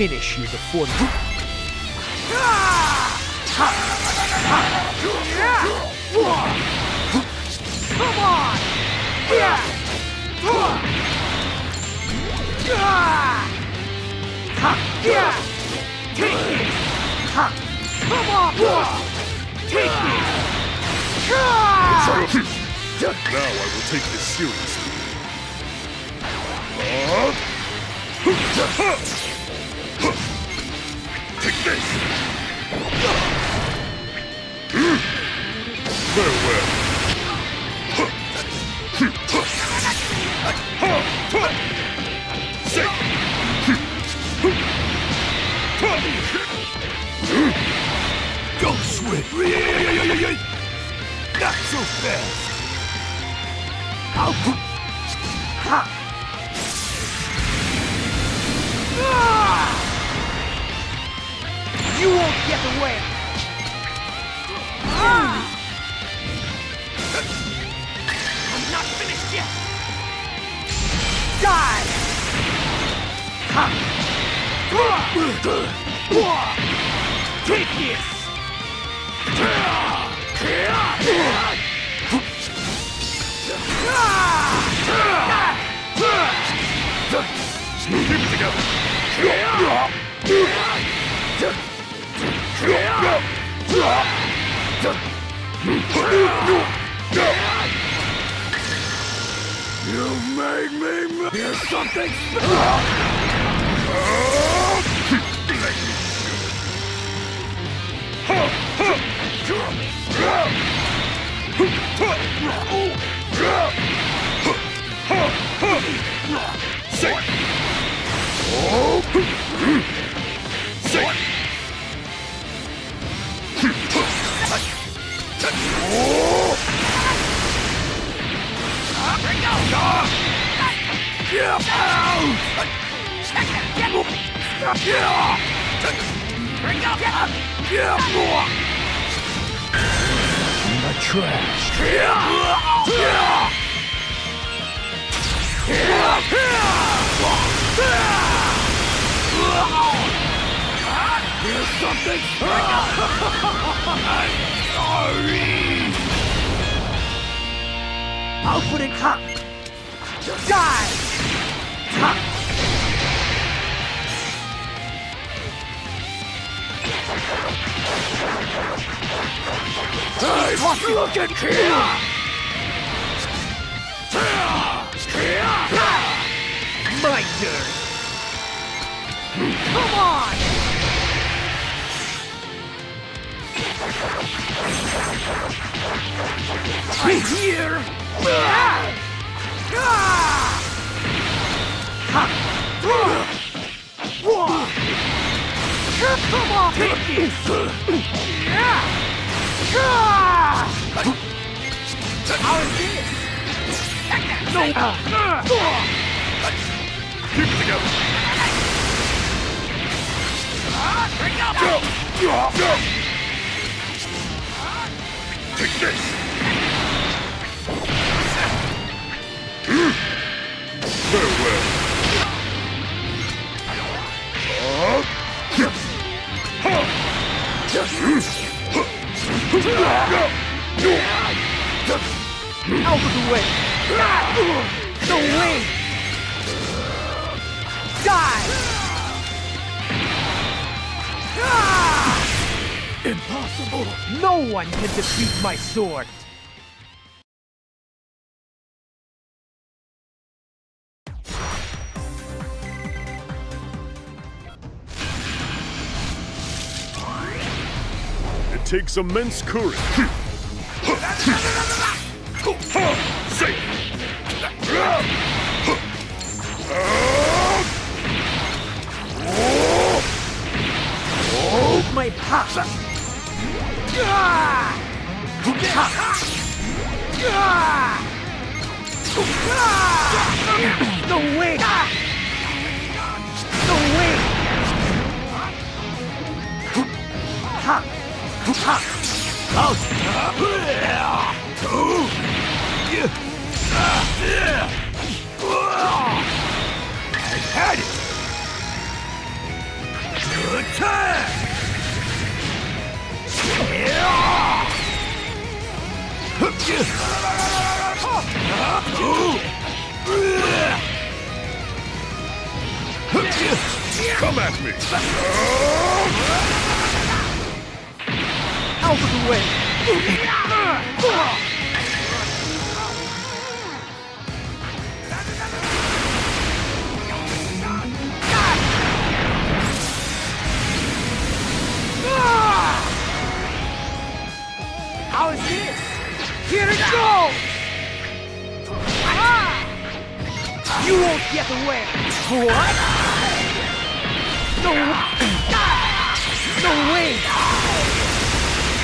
Finish you before. Come on! Yeah! Yeah! Take it! Come on! Take it! Now I will take this seriously. Uh, Not so fast! You won't get away! I'm not finished yet! Die! Ha! Take this! Keep it made me something special! The trash. Here's something Sorry! I'll put it hot! Die! Hey, look at here! My turn! Come on! I'm here! Come on! Yeah! Keep it together! Bring up! Go! Go! Take this! Impossible! No one can defeat my sword! It takes immense courage. had it! Come at me! Out of the way! How is this? Here it goes! Ah! You won't get away! What? No! No way!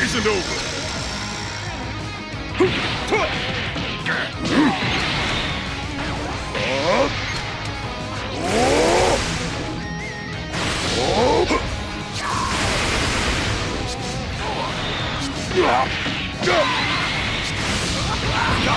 isn't over!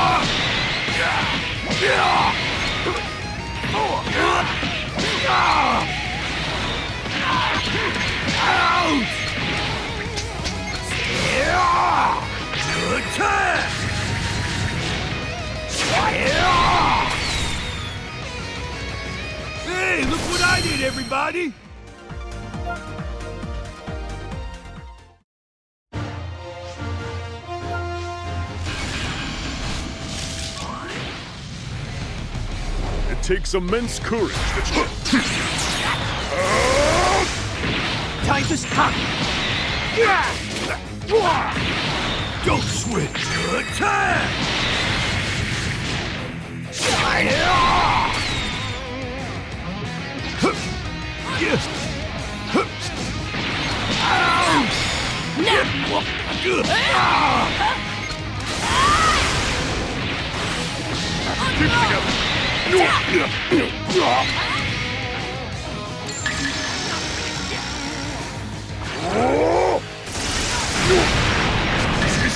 Attack! Hey, look what I did, everybody! It takes immense courage to... Time to stop! Don't switch! Attack!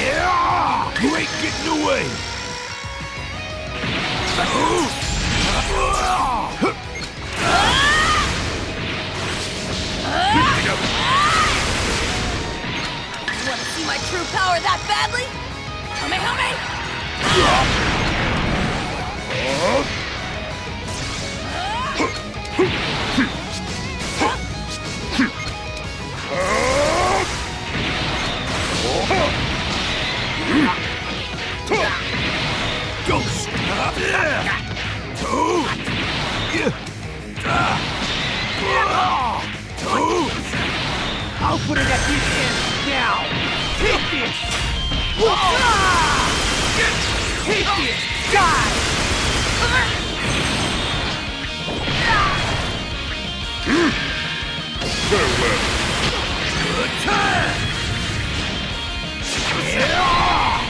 You ain't getting away! Want to see my true power that badly? Help me, help me! Put it at his end now! Take this! Take this! Die! Farewell! Attack!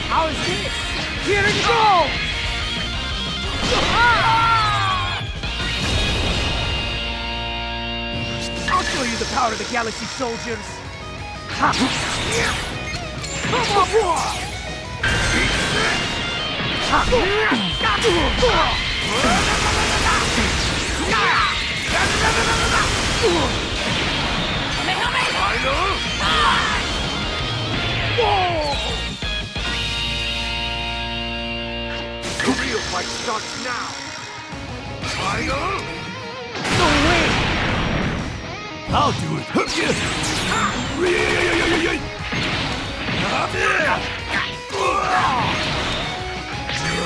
How is this? Here it goes! I'll show you the power of the Galaxy Soldiers! The real fight starts now! Tiger! I'll do it. Hook you.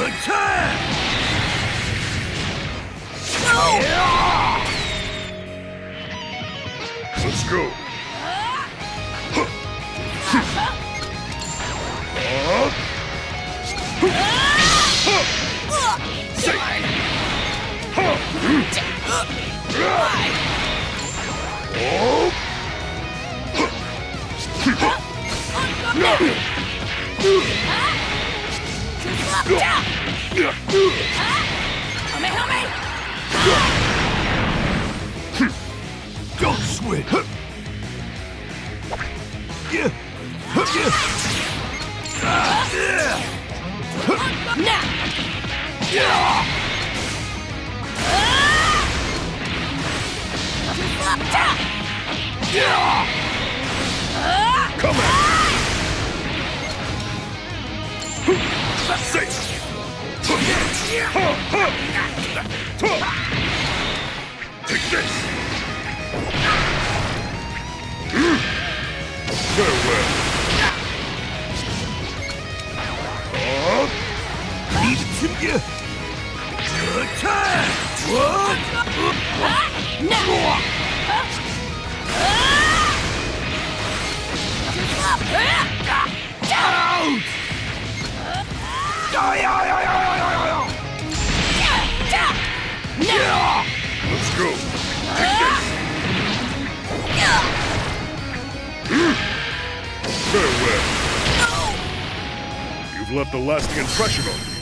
Attack! Let's go. Don't switch. Yeah. Come Take this. Farewell. Leave it to you. Out! Farewell. You've left a lasting impression on me.